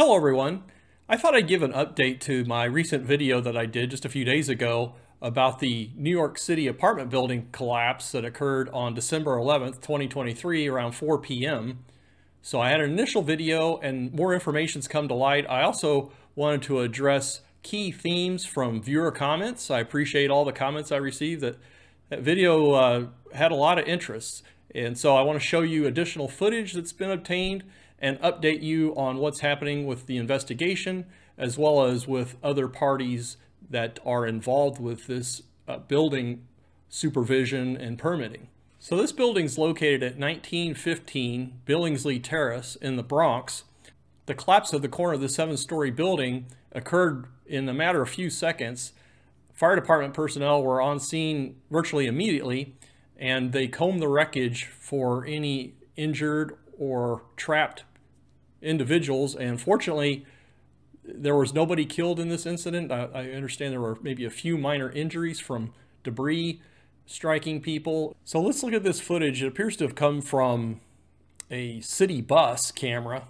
Hello everyone. I thought I'd give an update to my recent video that I did just a few days ago about the New York City apartment building collapse that occurred on December 11th, 2023 around 4 p.m. So I had an initial video and more information's come to light. I also wanted to address key themes from viewer comments. I appreciate all the comments I received. That, that video uh, had a lot of interest. And so I want to show you additional footage that's been obtained and update you on what's happening with the investigation as well as with other parties that are involved with this uh, building supervision and permitting. So this building is located at 1915 Billingsley Terrace in the Bronx. The collapse of the corner of the seven-story building occurred in a matter of few seconds. Fire department personnel were on scene virtually immediately and they combed the wreckage for any injured or trapped individuals. And fortunately, there was nobody killed in this incident. I, I, understand there were maybe a few minor injuries from debris striking people. So let's look at this footage. It appears to have come from a city bus camera.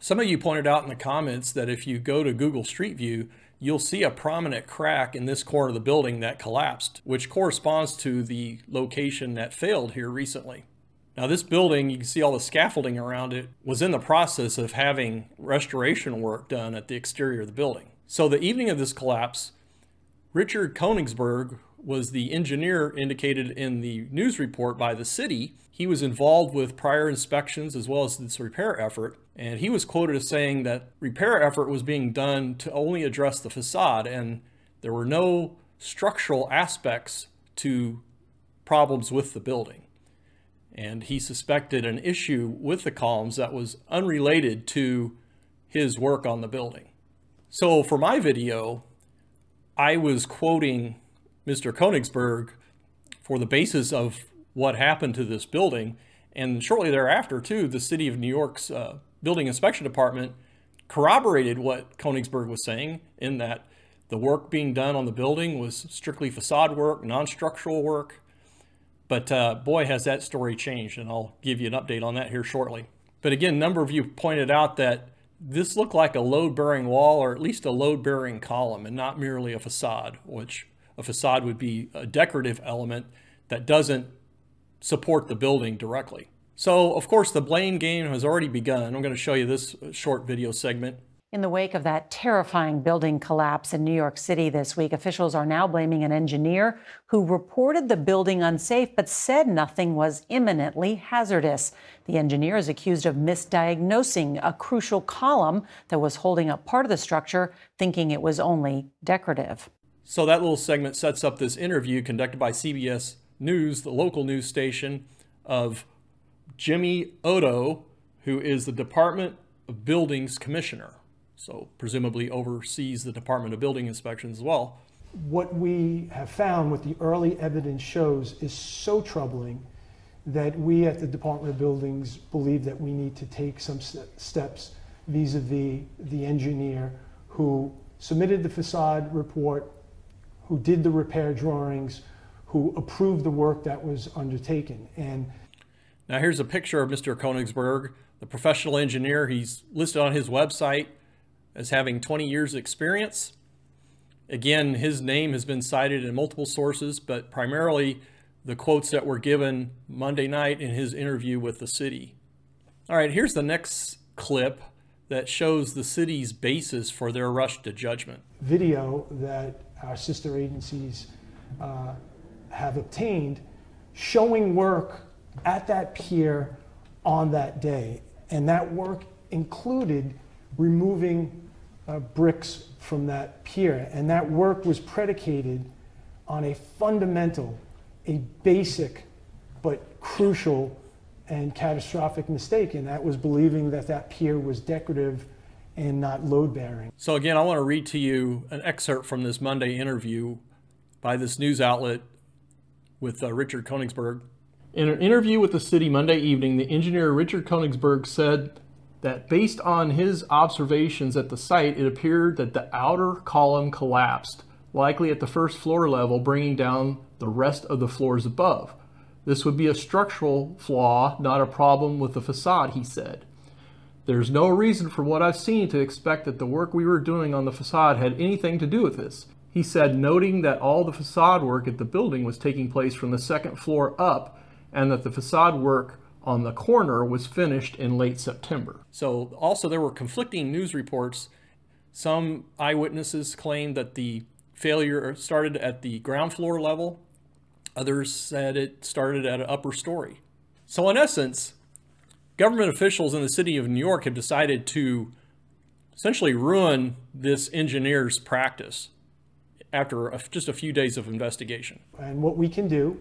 Some of you pointed out in the comments that if you go to Google Street View, you'll see a prominent crack in this corner of the building that collapsed, which corresponds to the location that failed here recently. Now this building, you can see all the scaffolding around it, was in the process of having restoration work done at the exterior of the building. So the evening of this collapse, Richard Konigsberg was the engineer indicated in the news report by the city. He was involved with prior inspections as well as this repair effort. And he was quoted as saying that repair effort was being done to only address the facade and there were no structural aspects to problems with the building. And he suspected an issue with the columns that was unrelated to his work on the building. So for my video, I was quoting Mr. Konigsberg for the basis of what happened to this building. And shortly thereafter, too, the city of New York's uh, building inspection department corroborated what Konigsberg was saying in that the work being done on the building was strictly facade work, non-structural work. But uh, boy, has that story changed, and I'll give you an update on that here shortly. But again, a number of you pointed out that this looked like a load-bearing wall or at least a load-bearing column and not merely a facade, which a facade would be a decorative element that doesn't support the building directly. So, of course, the blame game has already begun. I'm going to show you this short video segment. In the wake of that terrifying building collapse in New York City this week, officials are now blaming an engineer who reported the building unsafe but said nothing was imminently hazardous. The engineer is accused of misdiagnosing a crucial column that was holding up part of the structure, thinking it was only decorative. So that little segment sets up this interview conducted by CBS News, the local news station, of Jimmy Oddo, who is the Department of Buildings Commissioner. So presumably oversees the Department of Building Inspections as well. What we have found, what the early evidence shows, is so troubling that we at the Department of Buildings believe that we need to take some steps vis-a-vis the engineer who submitted the facade report who did the repair drawings, who approved the work that was undertaken. And now here's a picture of Mr. Konigsberg, the professional engineer. He's listed on his website as having 20 years experience. Again, his name has been cited in multiple sources, but primarily the quotes that were given Monday night in his interview with the city. All right, here's the next clip that shows the city's basis for their rush to judgment. Video that our sister agencies uh, have obtained showing work at that pier on that day. And that work included removing uh, bricks from that pier. And that work was predicated on a fundamental, a basic, but crucial and catastrophic mistake. And that was believing that that pier was decorative and not load bearing. So, again, I want to read to you an excerpt from this Monday interview by this news outlet with uh, Richard Konigsberg. In an interview with the city Monday evening, the engineer Richard Konigsberg said that based on his observations at the site, it appeared that the outer column collapsed, likely at the first floor level, bringing down the rest of the floors above. This would be a structural flaw, not a problem with the facade, he said. There's no reason from what I've seen to expect that the work we were doing on the facade had anything to do with this. He said, noting that all the facade work at the building was taking place from the second floor up and that the facade work on the corner was finished in late September. So also there were conflicting news reports. Some eyewitnesses claimed that the failure started at the ground floor level. Others said it started at an upper story. So in essence, government officials in the city of New York have decided to essentially ruin this engineer's practice after a, just a few days of investigation. And what we can do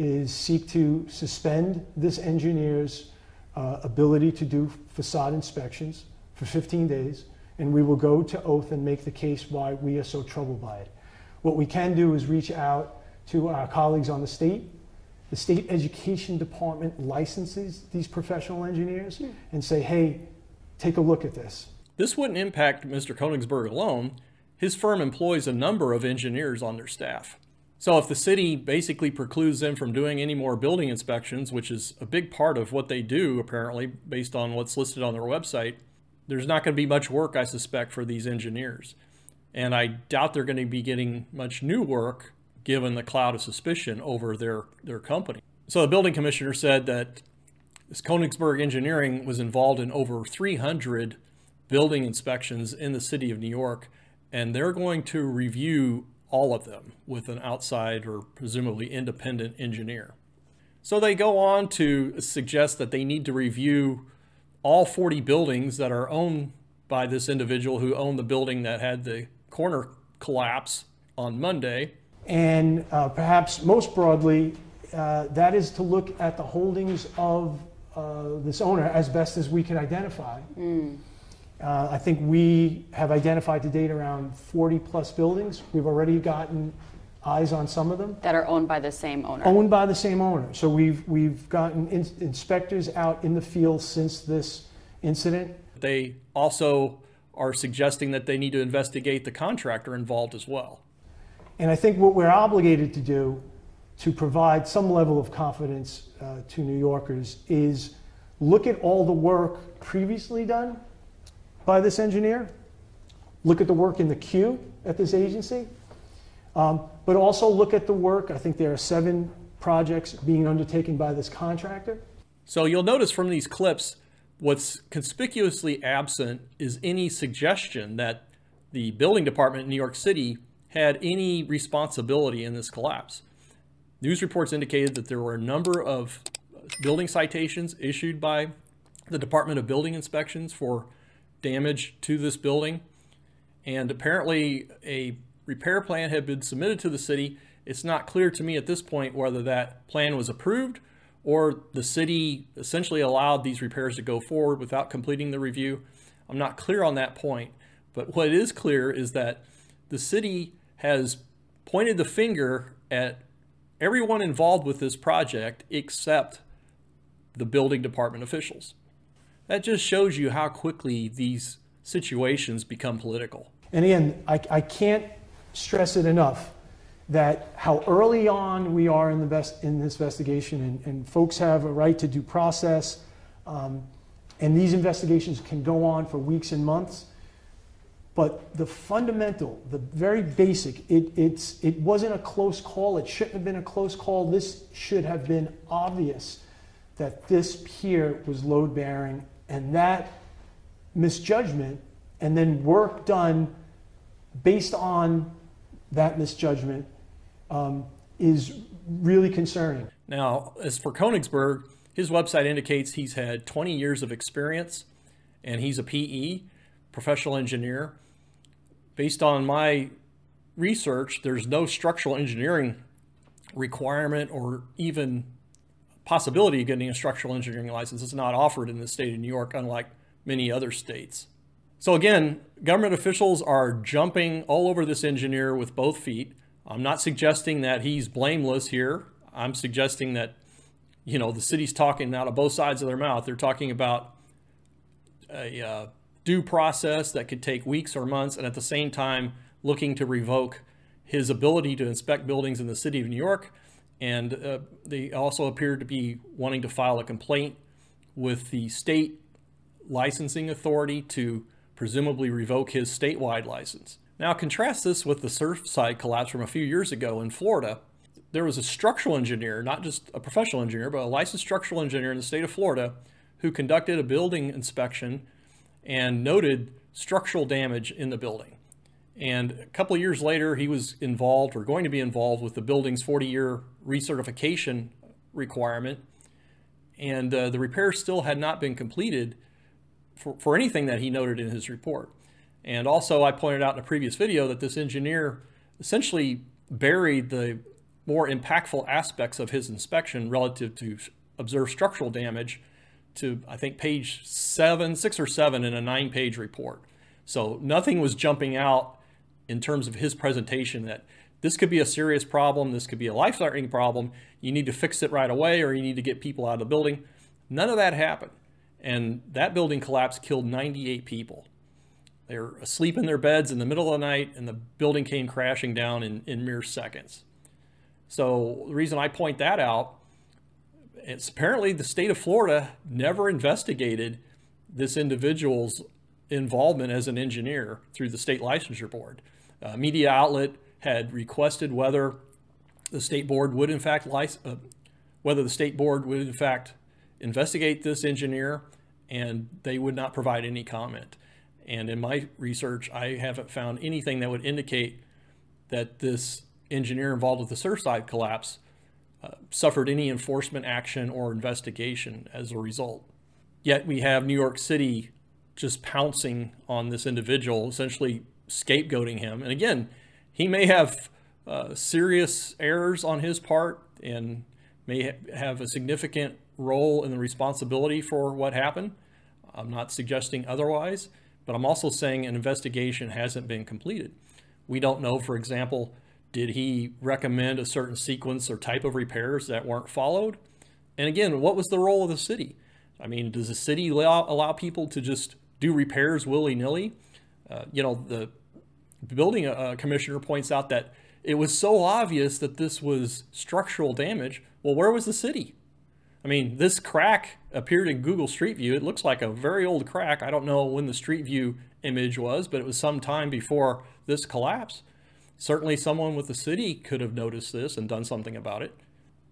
is seek to suspend this engineer's uh, ability to do facade inspections for 15 days, and we will go to oath and make the case why we are so troubled by it. What we can do is reach out to our colleagues on the state the state education department licenses these professional engineers hmm. and say, hey, take a look at this. This wouldn't impact Mr. Konigsberg alone. His firm employs a number of engineers on their staff. So if the city basically precludes them from doing any more building inspections, which is a big part of what they do apparently based on what's listed on their website, there's not going to be much work, I suspect, for these engineers. And I doubt they're going to be getting much new work given the cloud of suspicion over their, their company. So the building commissioner said that this Konigsberg Engineering was involved in over 300 building inspections in the city of New York, and they're going to review all of them with an outside or presumably independent engineer. So they go on to suggest that they need to review all 40 buildings that are owned by this individual who owned the building that had the corner collapse on Monday and uh, perhaps most broadly, uh, that is to look at the holdings of uh, this owner as best as we can identify. Mm. I think we have identified to date around 40 plus buildings. We've already gotten eyes on some of them. That are owned by the same owner. Owned by the same owner. So we've, we've gotten in, inspectors out in the field since this incident. They also are suggesting that they need to investigate the contractor involved as well. And I think what we're obligated to do to provide some level of confidence uh, to New Yorkers is look at all the work previously done by this engineer, look at the work in the queue at this agency, um, but also look at the work. I think there are seven projects being undertaken by this contractor. So you'll notice from these clips, what's conspicuously absent is any suggestion that the building department in New York City had any responsibility in this collapse. News reports indicated that there were a number of building citations issued by the Department of Building Inspections for damage to this building. And apparently a repair plan had been submitted to the city. It's not clear to me at this point whether that plan was approved or the city essentially allowed these repairs to go forward without completing the review. I'm not clear on that point, but what is clear is that the city has pointed the finger at everyone involved with this project except the building department officials. That just shows you how quickly these situations become political. And again, I, I can't stress it enough that how early on we are in, the best, in this investigation, and, and folks have a right to due process, um, and these investigations can go on for weeks and months. But the fundamental, the very basic, it, it's, it wasn't a close call. It shouldn't have been a close call. This should have been obvious that this pier was load bearing and that misjudgment and then work done based on that misjudgment um, is really concerning. Now, as for Konigsberg, his website indicates he's had 20 years of experience and he's a PE, professional engineer based on my research, there's no structural engineering requirement or even possibility of getting a structural engineering license. It's not offered in the state of New York, unlike many other states. So again, government officials are jumping all over this engineer with both feet. I'm not suggesting that he's blameless here. I'm suggesting that, you know, the city's talking out of both sides of their mouth. They're talking about a uh, due process that could take weeks or months, and at the same time looking to revoke his ability to inspect buildings in the city of New York. And uh, they also appear to be wanting to file a complaint with the state licensing authority to presumably revoke his statewide license. Now contrast this with the Surfside collapse from a few years ago in Florida. There was a structural engineer, not just a professional engineer, but a licensed structural engineer in the state of Florida who conducted a building inspection and noted structural damage in the building. And a couple of years later, he was involved or going to be involved with the building's 40 year recertification requirement. And uh, the repairs still had not been completed for, for anything that he noted in his report. And also, I pointed out in a previous video that this engineer essentially buried the more impactful aspects of his inspection relative to observed structural damage to, I think, page seven, six or seven in a nine page report. So nothing was jumping out in terms of his presentation that this could be a serious problem, this could be a life-threatening problem, you need to fix it right away or you need to get people out of the building. None of that happened. And that building collapse killed 98 people. They were asleep in their beds in the middle of the night and the building came crashing down in, in mere seconds. So the reason I point that out, it's apparently the state of Florida never investigated this individual's involvement as an engineer through the state licensure board. A media outlet had requested whether the state board would in fact uh, whether the state board would in fact investigate this engineer and they would not provide any comment. And in my research, I haven't found anything that would indicate that this engineer involved with the Surfside collapse uh, suffered any enforcement action or investigation as a result. Yet we have New York City just pouncing on this individual, essentially scapegoating him. And again, he may have uh, serious errors on his part and may ha have a significant role in the responsibility for what happened. I'm not suggesting otherwise, but I'm also saying an investigation hasn't been completed. We don't know, for example, did he recommend a certain sequence or type of repairs that weren't followed? And again, what was the role of the city? I mean, does the city allow, allow people to just do repairs willy-nilly? Uh, you know, the building uh, commissioner points out that it was so obvious that this was structural damage. Well, where was the city? I mean, this crack appeared in Google Street View. It looks like a very old crack. I don't know when the Street View image was, but it was some time before this collapse. Certainly someone with the city could have noticed this and done something about it.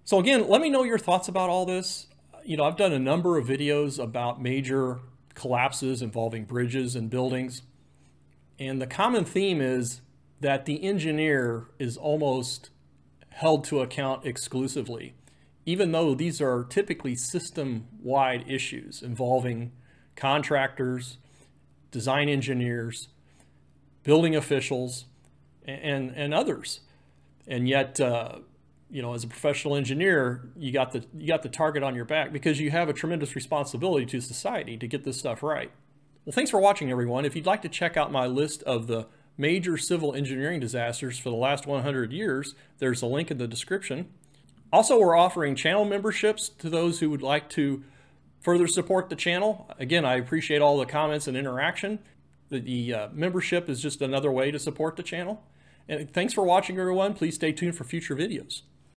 So again, let me know your thoughts about all this. You know, I've done a number of videos about major collapses involving bridges and buildings. And the common theme is that the engineer is almost held to account exclusively even though these are typically system-wide issues involving contractors, design engineers, building officials, and, and others. And yet, uh, you know, as a professional engineer, you got the you got the target on your back because you have a tremendous responsibility to society to get this stuff right. Well, thanks for watching, everyone. If you'd like to check out my list of the major civil engineering disasters for the last 100 years, there's a link in the description. Also, we're offering channel memberships to those who would like to further support the channel. Again, I appreciate all the comments and interaction. The, the uh, membership is just another way to support the channel. And thanks for watching, everyone. Please stay tuned for future videos.